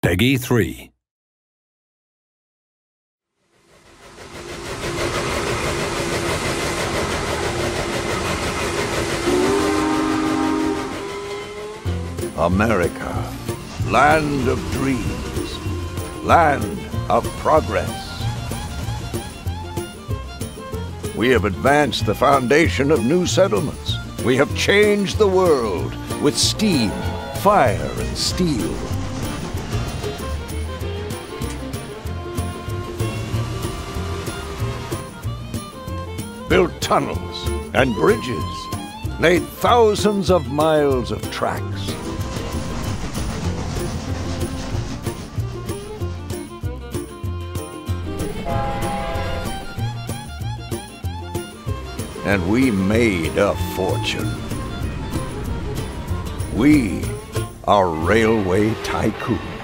PEGI 3. America, land of dreams, land of progress. We have advanced the foundation of new settlements. We have changed the world with steam, fire, and steel. Built tunnels and bridges, laid thousands of miles of tracks. and we made a fortune. We are railway tycoons.